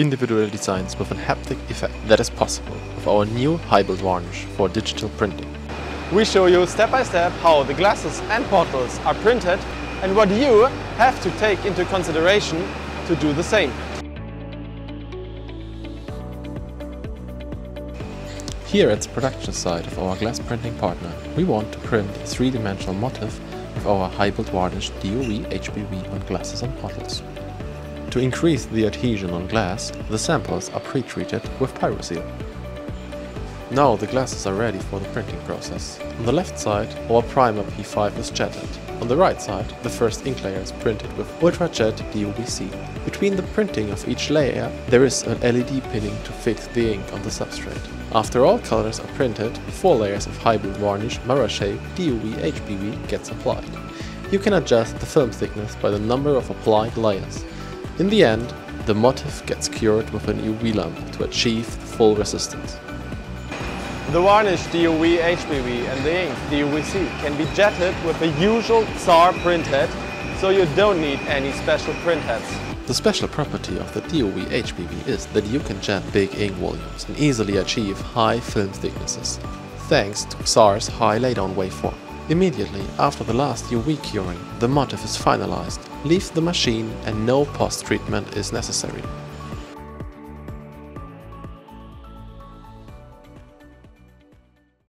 individual designs with an haptic effect that is possible with our new high build varnish for digital printing. We show you step by step how the glasses and bottles are printed and what you have to take into consideration to do the same. Here at the production site of our glass printing partner, we want to print a three-dimensional motif with our high build varnish DUV HBV on glasses and bottles. To increase the adhesion on glass, the samples are pre-treated with Pyrosil. Now the glasses are ready for the printing process. On the left side, our primer P5 is jetted. On the right side, the first ink layer is printed with UltraJet DUV-C. Between the printing of each layer, there is an LED pinning to fix the ink on the substrate. After all colors are printed, four layers of high build varnish shape DUV HBV gets applied. You can adjust the film thickness by the number of applied layers. In the end, the motif gets cured with an UV lamp to achieve full resistance. The varnish DUV HBV and the ink DUV-C can be jetted with the usual Xaar printhead, so you don't need any special printheads. The special property of the DUV HBV is that you can jet big ink volumes and easily achieve high film thicknesses, thanks to Xaar's high laydown waveform. Immediately after the last UV curing, the motif is finalized, leaves the machine and no post-treatment is necessary.